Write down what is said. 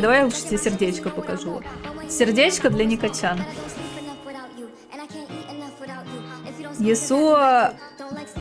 Давай я лучше тебе сердечко покажу. Сердечко для Никачан. Есуа